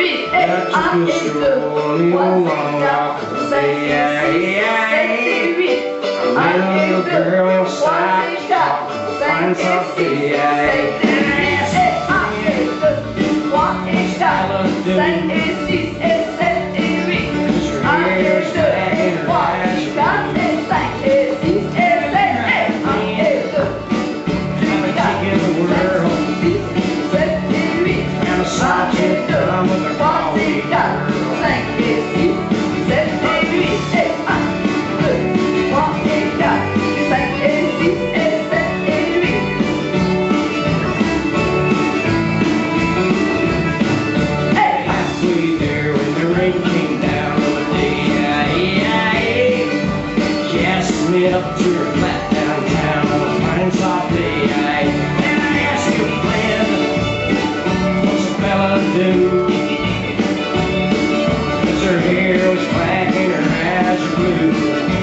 three, that you can surely no longer say, yeah, yeah. I girl find Say, yeah, yeah. as you.